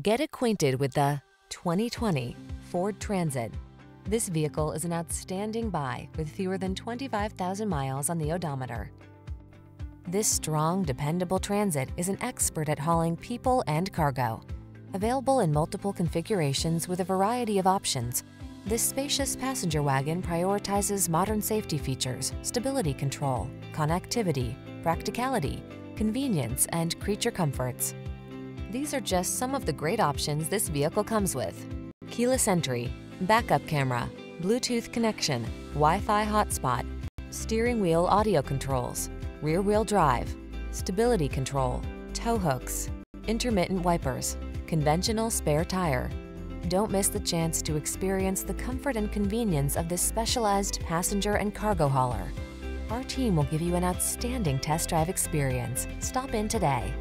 Get acquainted with the 2020 Ford Transit. This vehicle is an outstanding buy with fewer than 25,000 miles on the odometer. This strong, dependable transit is an expert at hauling people and cargo. Available in multiple configurations with a variety of options, this spacious passenger wagon prioritizes modern safety features, stability control, connectivity, practicality, convenience, and creature comforts. These are just some of the great options this vehicle comes with. Keyless entry, backup camera, Bluetooth connection, Wi-Fi hotspot, steering wheel audio controls, rear wheel drive, stability control, tow hooks, intermittent wipers, conventional spare tire. Don't miss the chance to experience the comfort and convenience of this specialized passenger and cargo hauler. Our team will give you an outstanding test drive experience. Stop in today.